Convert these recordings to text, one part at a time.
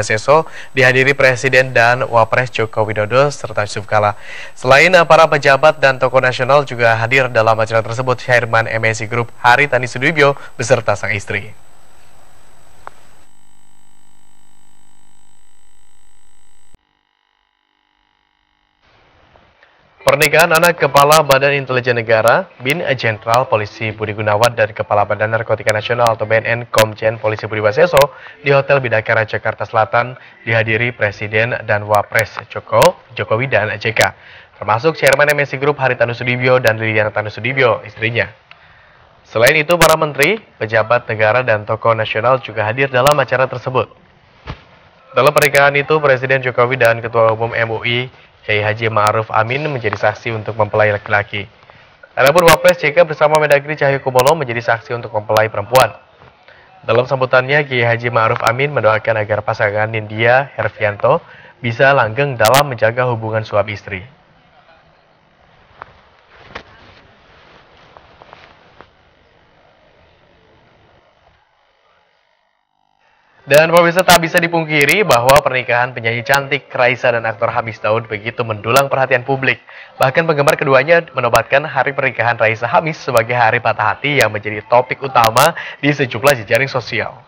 Seso dihadiri Presiden dan Wapres Joko Widodo serta Yusuf Kala. Selain para pejabat dan tokoh nasional juga hadir dalam acara tersebut Chairman MSI Group Hari Tani Sudibyo beserta sang istri. Pernikahan anak Kepala Badan Intelijen Negara, Bin Jenderal Polisi Budi Gunawan dan Kepala Badan Narkotika Nasional atau BNN Komjen Polisi Budi Waseso di Hotel Bidakara Jakarta Selatan dihadiri Presiden dan Wapres Joko, Jokowi dan JK, termasuk Chairman MSI Group Haritanu Sudibyo dan Liliana Tanu Sudibyo, istrinya. Selain itu, para menteri, pejabat negara, dan tokoh nasional juga hadir dalam acara tersebut. Dalam pernikahan itu, Presiden Jokowi dan Ketua Umum MUI Kiai Haji Ma'ruf Amin menjadi saksi untuk mempelai laki-laki. Adapun Wapres JK bersama Mendagri Cahyokumolo menjadi saksi untuk mempelai perempuan. Dalam sambutannya, Kiai Haji Ma'ruf Amin mendoakan agar pasangan Nindya Hervianto bisa langgeng dalam menjaga hubungan suami istri. Dan pemirsa tak bisa dipungkiri bahwa pernikahan penyanyi cantik Raisa dan aktor Hamis Daud begitu mendulang perhatian publik. Bahkan penggemar keduanya menobatkan hari pernikahan Raisa Hamis sebagai hari patah hati yang menjadi topik utama di sejumlah jejaring sosial.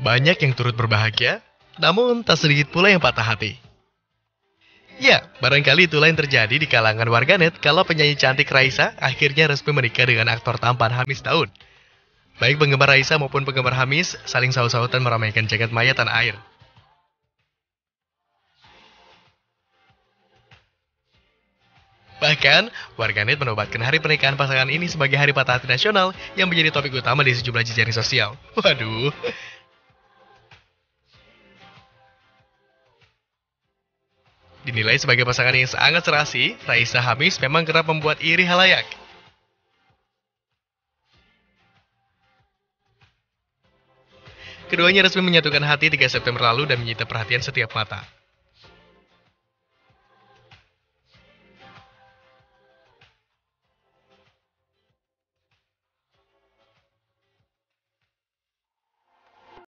Banyak yang turut berbahagia, namun tak sedikit pula yang patah hati. Ya, barangkali itulah yang terjadi di kalangan warganet kalau penyanyi cantik Raisa akhirnya resmi menikah dengan aktor tampan Hamis Daud. Baik penggemar Raisa maupun penggemar Hamis saling saut-sautan meramaikan jagat maya tanah air. Bahkan, warganet menobatkan hari pernikahan pasangan ini sebagai hari patah hati nasional yang menjadi topik utama di sejumlah jejaring sosial. Waduh, Dinilai sebagai pasangan yang sangat serasi, Raisa Hamis memang kerap membuat iri halayak. Keduanya resmi menyatukan hati 3 September lalu dan menyita perhatian setiap mata.